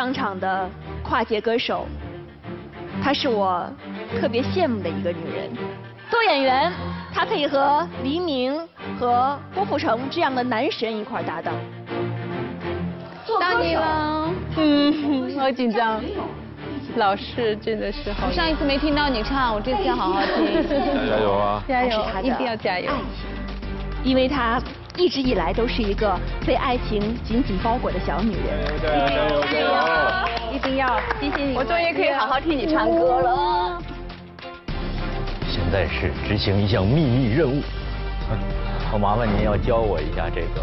上场的跨界歌手，她是我特别羡慕的一个女人。做演员，她可以和黎明和郭富城这样的男神一块搭档。到你了，嗯，好紧张。老师真的是好。我上一次没听到你唱，我这次要好好听。加油啊！加油，一定要加油。因为她一直以来都是一个被爱情紧紧包裹的小女人。加油加油！一定要，谢谢你。我终于可以好好听你唱歌了。现在是执行一项秘密任务，我麻烦您要教我一下这个。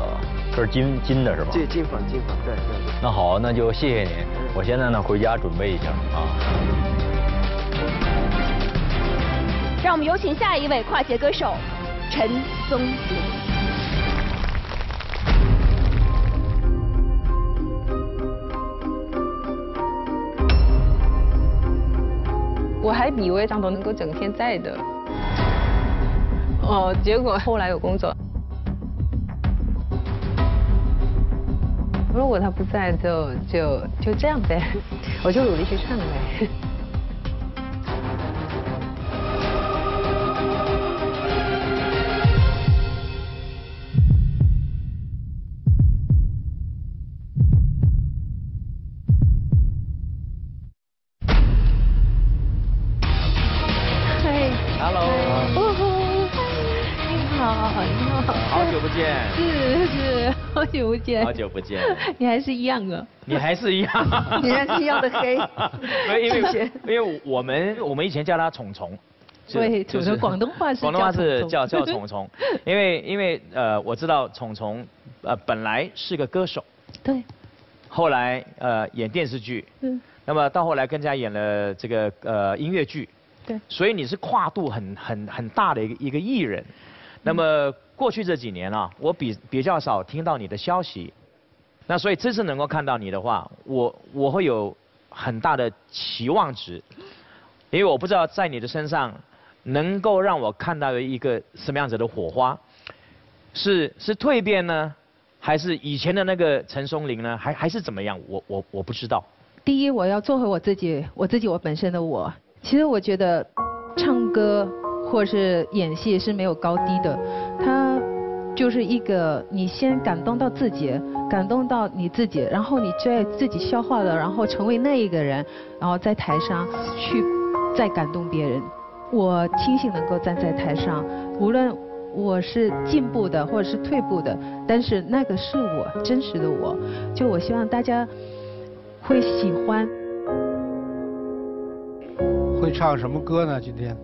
这是金金的是吧？对金粉金粉，对对。那好，那就谢谢您。我现在呢回家准备一下啊。让我们有请下一位跨界歌手陈松伶。我还以为张彤能够整天在的，哦，结果后来有工作。如果他不在，就就就这样呗，我就努力去唱呗。见，好久不见，你还是一样的，你还是一样，你还是一样的黑。因为因为我们我们以前叫他虫虫，对，就是广东话是广东话是叫叫虫虫，因为因为呃我知道虫虫呃本来是个歌手，对，后来呃演电视剧，嗯，那么到后来更加演了这个呃音乐剧，对，所以你是跨度很很很大的一个一个艺人，那么。过去这几年啊，我比比较少听到你的消息，那所以这次能够看到你的话，我我会有很大的期望值，因为我不知道在你的身上能够让我看到一个什么样子的火花，是是蜕变呢，还是以前的那个陈松伶呢，还还是怎么样？我我我不知道。第一，我要做回我自己，我自己我本身的我。其实我觉得唱歌或是演戏是没有高低的，就是一个，你先感动到自己，感动到你自己，然后你再自己消化了，然后成为那一个人，然后在台上去再感动别人。我庆幸能够站在台上，无论我是进步的或者是退步的，但是那个是我真实的我。就我希望大家会喜欢。会唱什么歌呢？今天？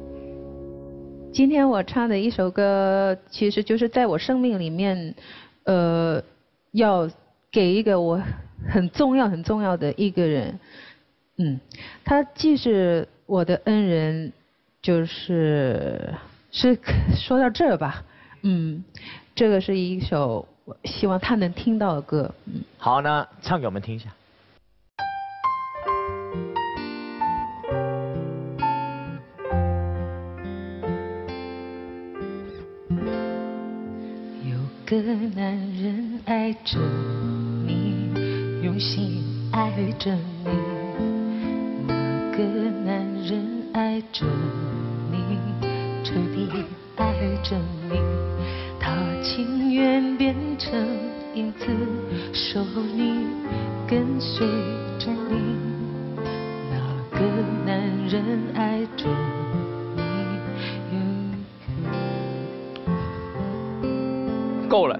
今天我唱的一首歌，其实就是在我生命里面，呃，要给一个我很重要、很重要的一个人，嗯，他既是我的恩人，就是是说到这儿吧，嗯，这个是一首希望他能听到的歌，嗯。好，那唱给我们听一下。男人爱着你，用心爱着你。那个男人爱着你，彻底爱着你。他情愿变成影子，守你，跟随着你。那个男人爱着。够了，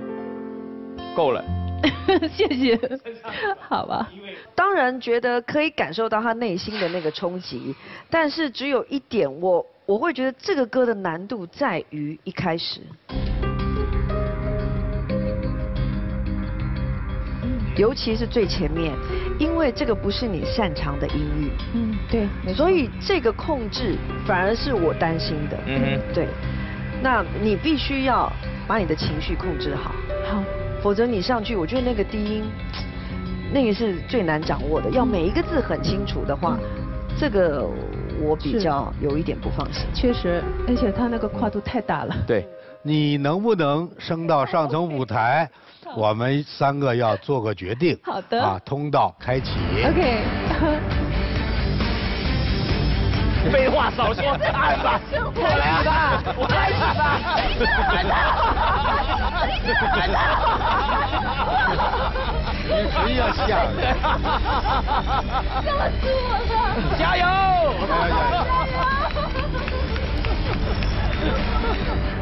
够了，谢谢，好吧。当然觉得可以感受到他内心的那个冲击，但是只有一点，我我会觉得这个歌的难度在于一开始，尤其是最前面，因为这个不是你擅长的音域，嗯，对，所以这个控制反而是我担心的，嗯哼，对，那你必须要。把你的情绪控制好，好，否则你上去，我觉得那个低音，那个是最难掌握的。要每一个字很清楚的话，这个我比较有一点不放心。确实，而且他那个跨度太大了。对，你能不能升到上层舞台，我们三个要做个决定。好的。啊，通道开启。OK。废话少说，按吧，我来吧，我来吧，按他，按他，你真要下？笑死我了！加油！加油！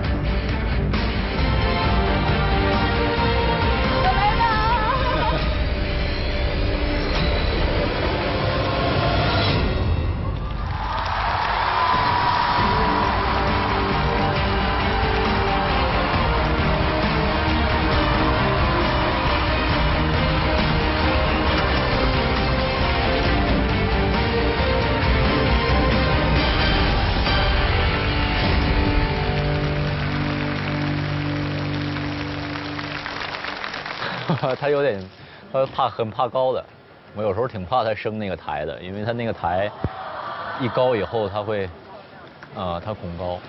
他有点，他怕很怕高的，我有时候挺怕他升那个台的，因为他那个台一高以后他会，啊，他恐高。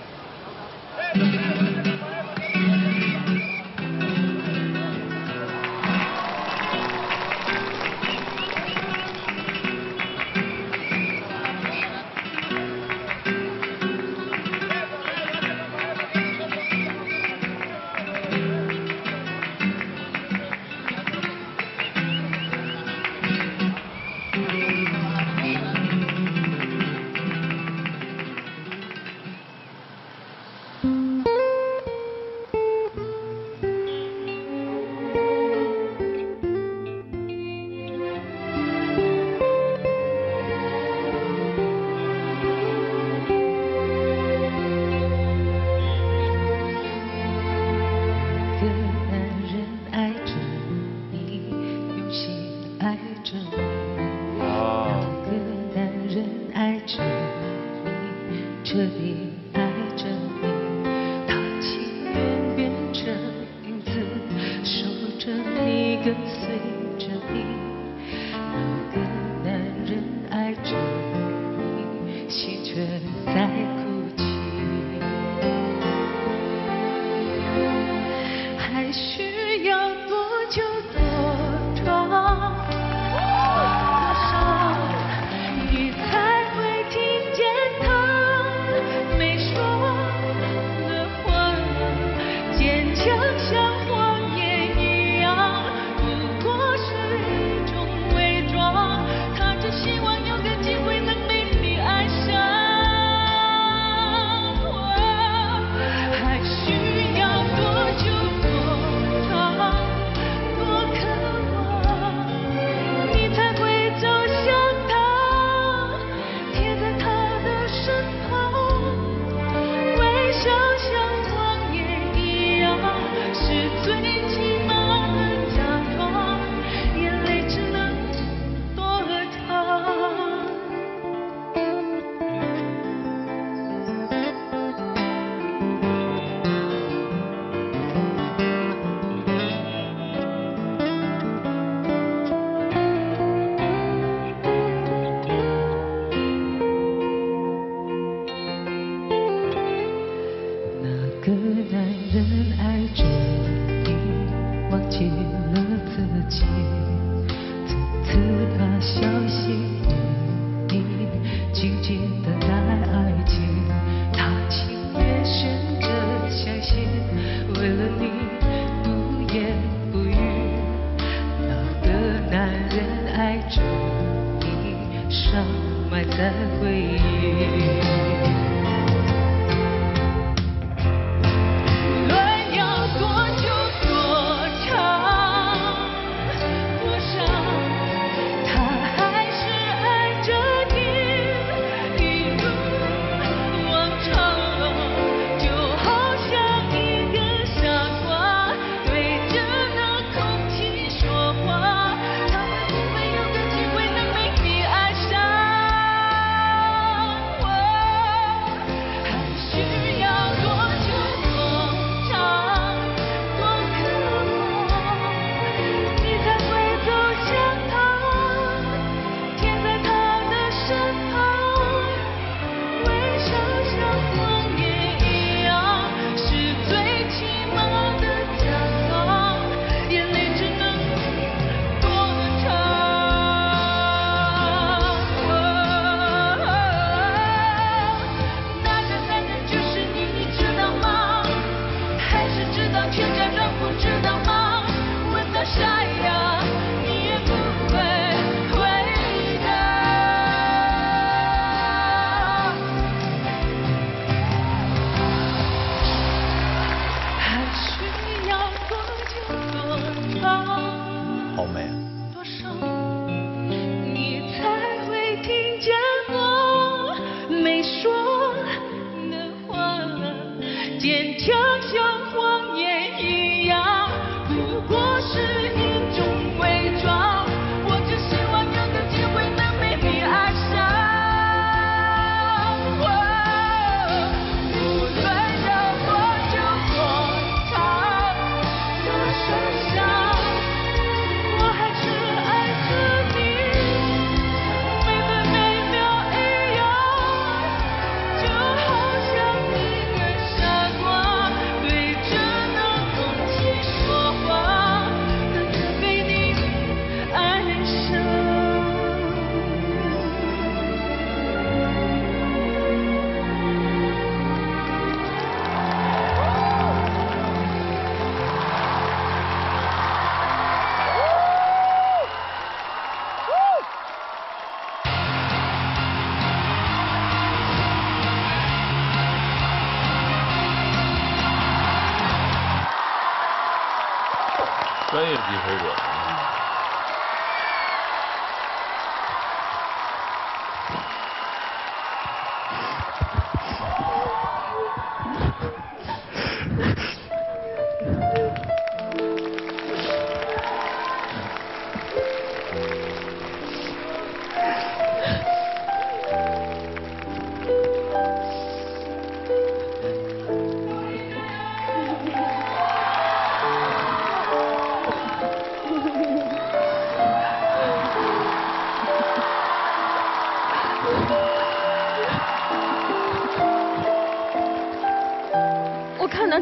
专业级水准。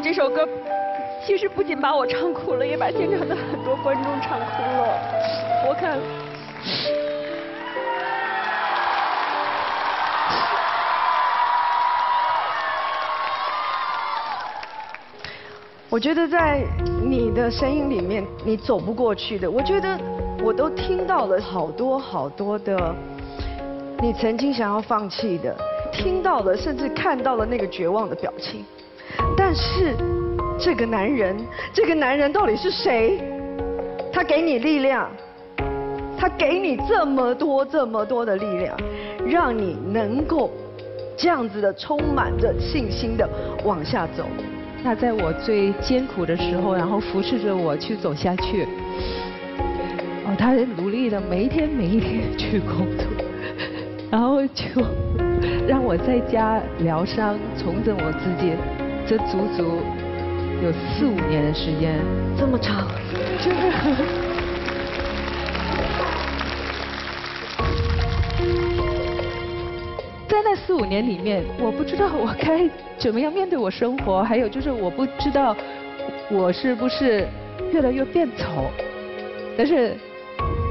这首歌，其实不仅把我唱哭了，也把现场的很多观众唱哭了。我看，我觉得在你的声音里面，你走不过去的。我觉得我都听到了好多好多的，你曾经想要放弃的，听到了，甚至看到了那个绝望的表情。但是这个男人，这个男人到底是谁？他给你力量，他给你这么多这么多的力量，让你能够这样子的充满着信心的往下走。他在我最艰苦的时候，然后扶持着我去走下去。哦，他努力的每一天每一天去工作，然后就让我在家疗伤，重整我自己。这足足有四五年的时间，这么长，真的。在那四五年里面，我不知道我该怎么样面对我生活，还有就是我不知道我是不是越来越变丑。但是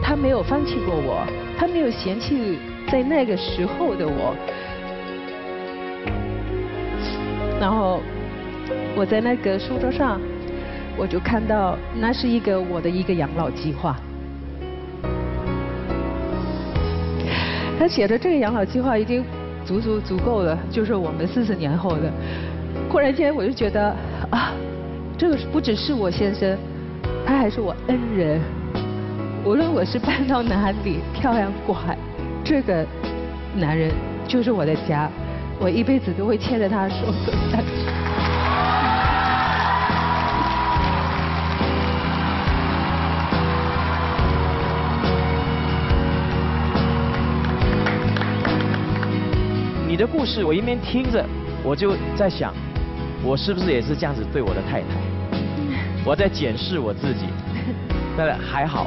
他没有放弃过我，他没有嫌弃在那个时候的我。然后我在那个书桌上，我就看到那是一个我的一个养老计划。他写的这个养老计划已经足足足够了，就是我们四十年后的。忽然间我就觉得啊，这个不只是我先生，他还是我恩人。无论我是搬到哪里，漂洋过海，这个男人就是我的家，我一辈子都会牵着他的手走下去。你的故事我一边听着，我就在想，我是不是也是这样子对我的太太？我在检视我自己，但是还好，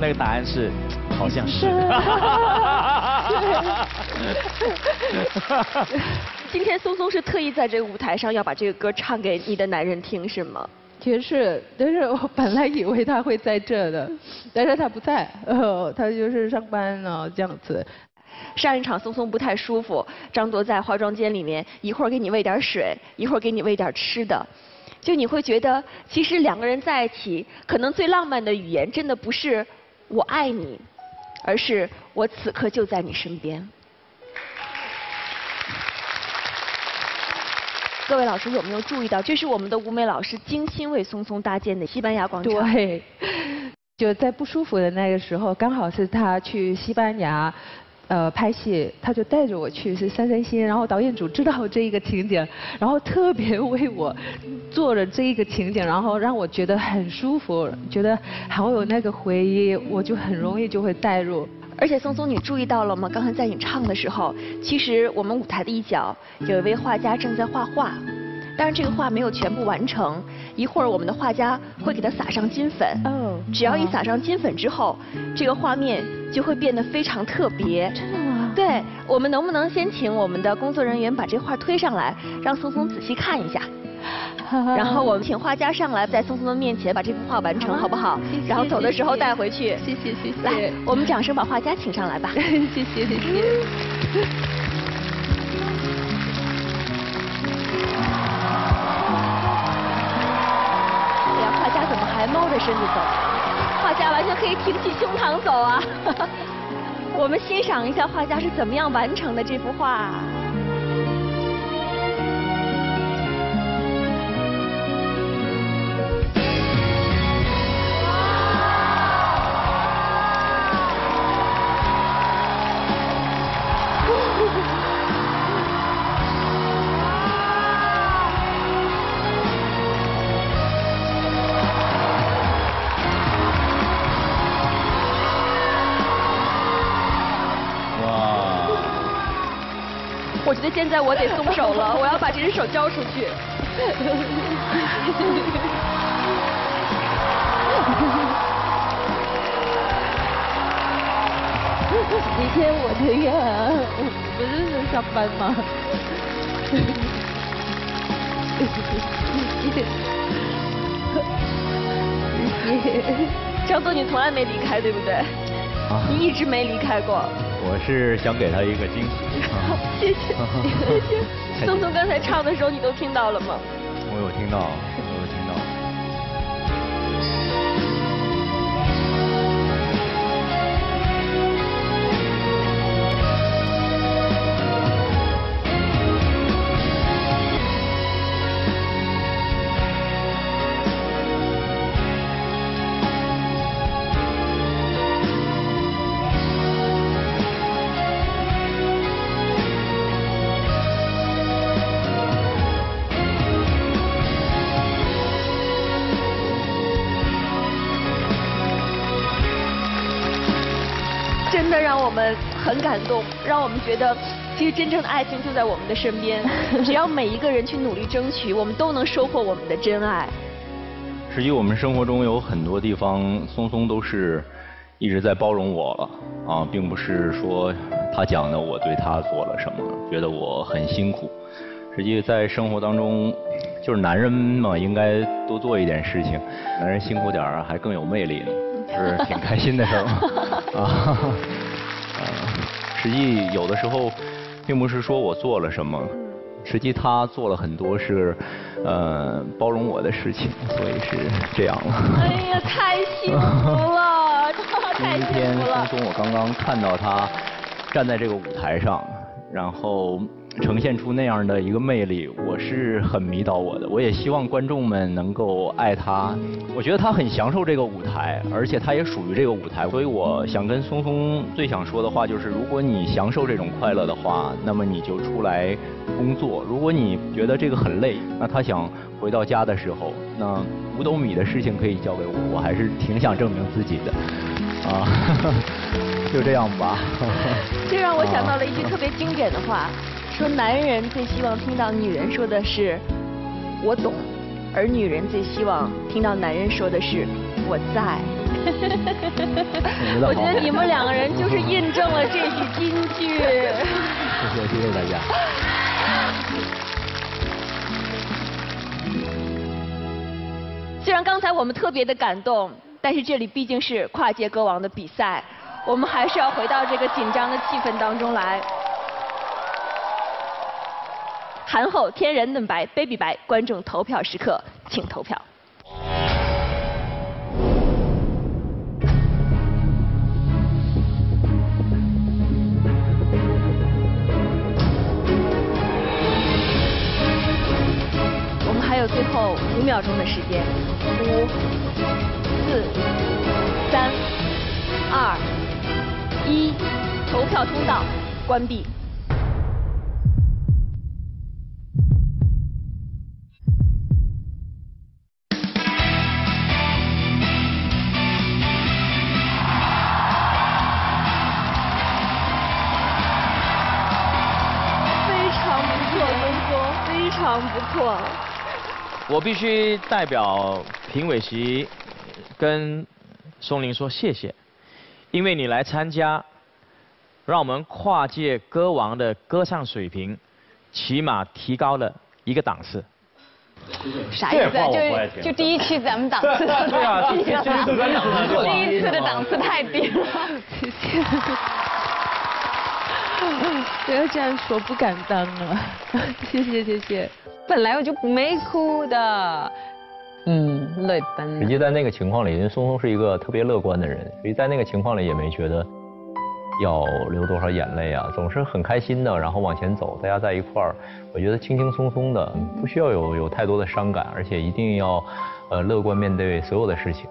那个答案是，好像是。今天松松是特意在这个舞台上要把这个歌唱给你的男人听，是吗？其实是，但是我本来以为他会在这的，但是他不在，呃，他就是上班呢这样子。上一场松松不太舒服，张铎在化妆间里面，一会儿给你喂点水，一会儿给你喂点吃的，就你会觉得，其实两个人在一起，可能最浪漫的语言，真的不是“我爱你”，而是“我此刻就在你身边”。各位老师有没有注意到，这是我们的吴梅老师精心为松松搭建的西班牙广场？对，就在不舒服的那个时候，刚好是他去西班牙。呃，拍戏他就带着我去是散散心，然后导演组知道这一个情景，然后特别为我做了这一个情景，然后让我觉得很舒服，觉得好有那个回忆，我就很容易就会带入。而且松松，你注意到了吗？刚才在你唱的时候，其实我们舞台的一角有一位画家正在画画，但是这个画没有全部完成，一会儿我们的画家会给它撒上金粉。哦。只要一撒上金粉之后，这个画面。就会变得非常特别。真的吗？对，我们能不能先请我们的工作人员把这画推上来，让松松仔细看一下。然后我们请画家上来，在松松的面前把这幅画完成，好不好？然后走的时候带回去。谢谢谢谢。来，我们掌声把画家请上来吧。谢谢谢谢。身子走？画家完全可以挺起胸膛走啊！我们欣赏一下画家是怎么样完成的这幅画。我觉得现在我得松手了，我要把这只手交出去。你牵我的呀，不是说上班吗？谢谢。张总，你从来没离开，对不对？啊你一直没离开过。我是想给他一个惊喜。谢谢，谢谢。松松刚才唱的时候，你都听到了吗？我有听到，我有听到。很感动，让我们觉得，其实真正的爱情就在我们的身边，只要每一个人去努力争取，我们都能收获我们的真爱。实际我们生活中有很多地方，松松都是一直在包容我了啊，并不是说他讲的我对他做了什么，觉得我很辛苦。实际在生活当中，就是男人嘛，应该多做一点事情，男人辛苦点儿还更有魅力呢，是挺开心的事儿嘛啊。呃，实际有的时候，并不是说我做了什么，实际他做了很多是，呃，包容我的事情，所以是这样了。哎呀，太幸福了，太幸今天福了松。松，我刚刚看到他站在这个舞台上，然后呈现出那样的一个魅力，我是很迷倒我的。我也希望观众们能够爱他。我觉得他很享受这个舞台，而且他也属于这个舞台。所以我想跟松松最想说的话就是：如果你享受这种快乐的话，那么你就出来工作；如果你觉得这个很累，那他想回到家的时候，那五斗米的事情可以交给我，我还是挺想证明自己的。啊，就这样吧。这让我想到了一句特别经典的话，说男人最希望听到女人说的是“我懂”，而女人最希望听到男人说的是“我在”。我觉得你们两个人就是印证了这句金句。谢谢谢谢大家。虽然刚才我们特别的感动，但是这里毕竟是跨界歌王的比赛，我们还是要回到这个紧张的气氛当中来。韩后天然嫩白，baby 白，观众投票时刻，请投票。我们还有最后五秒钟的时间，五、四、三、二、一，投票通道关闭。我必须代表评委席跟松林说谢谢，因为你来参加，让我们跨界歌王的歌唱水平起码提高了一个档次。啥意思啊？就就第一期咱们档次太低了，第一次的档次太低了。谢谢。不要这样说，不敢当了！谢谢谢谢。本来我就没哭的，嗯，泪奔实际在那个情况里，因为松松是一个特别乐观的人，所以在那个情况里也没觉得要流多少眼泪啊，总是很开心的，然后往前走，大家在一块儿，我觉得轻轻松松的，不需要有有太多的伤感，而且一定要呃乐观面对所有的事情。